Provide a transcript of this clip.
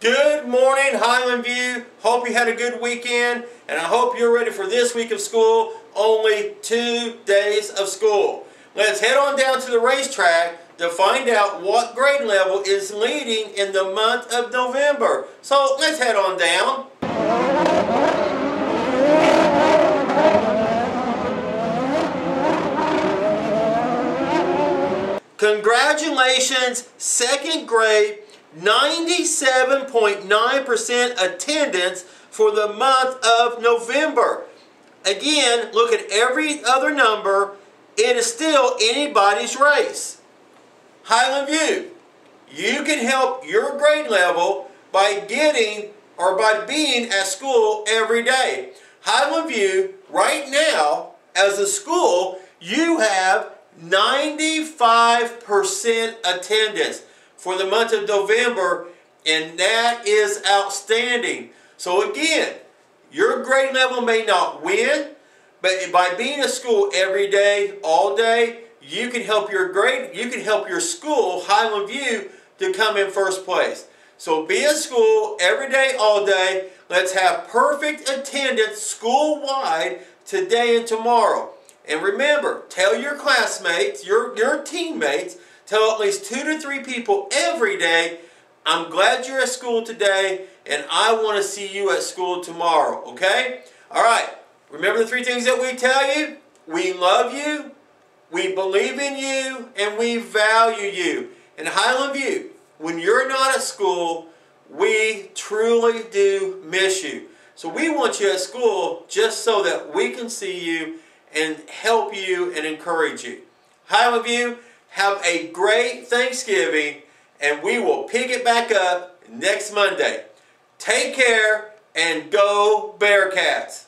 Good morning, Highland View. Hope you had a good weekend, and I hope you're ready for this week of school. Only two days of school. Let's head on down to the racetrack to find out what grade level is leading in the month of November. So let's head on down. Congratulations, second grade 97.9% attendance for the month of November. Again, look at every other number. It is still anybody's race. Highland View, you can help your grade level by getting or by being at school every day. Highland View, right now, as a school, you have 95% attendance for the month of November, and that is outstanding. So again, your grade level may not win, but by being a school every day, all day, you can help your grade, you can help your school, Highland View, to come in first place. So be a school every day, all day. Let's have perfect attendance school-wide today and tomorrow. And remember, tell your classmates, your, your teammates, Tell at least two to three people every day, I'm glad you're at school today and I want to see you at school tomorrow, okay? All right, remember the three things that we tell you? We love you, we believe in you, and we value you. In Highland View, when you're not at school, we truly do miss you. So we want you at school just so that we can see you and help you and encourage you. Highland View, have a great Thanksgiving, and we will pick it back up next Monday. Take care and go Bearcats!